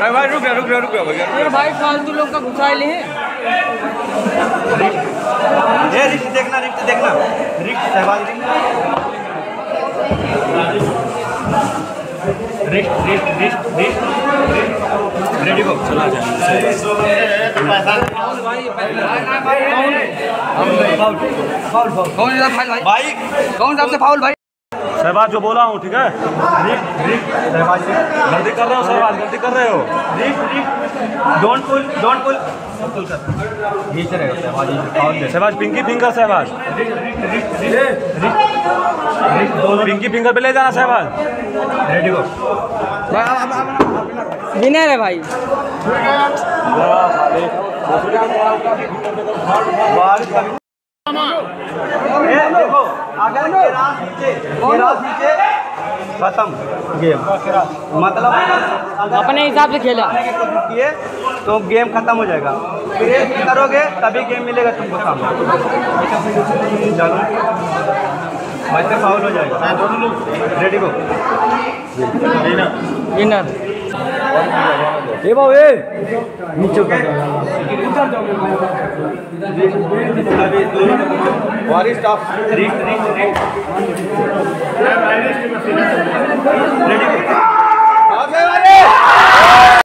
अरे भाई रुक जा रुक जा रुक जा भैया फिर भाई फालतू लोग का घुसा ले ये रिक्त देखना रिक्त देखना रिक्त सहवाग रिक्त रिक्त रिक्त रिक्त रेडी को चला जाए कौन सा फ़ाइल भाई भाई कौन सा फाउल भाई सहबाज जो बोला हूँ ठीक है? गलती कर रहे हो सहबाज गलती कर रहे हो? डोंट पुल डोंट पुल रहे सहबाज pinky finger Shahbaz pinky finger पे ले जाना सहबाज रेडी को विनर है भाई। देखो अगर गिलास नीचे गिलास नीचे। खत्म गेम। मतलब अपने हिसाब से खेला। किए तो गेम खत्म हो जाएगा। फिर करोगे तभी गेम मिलेगा तुमको सामने। चलो। वैसे फाउल हो जाएगा। दोनों लोग रेडी को विनर ये बाबू ये नीचे उतर स्टॉप रिस्ट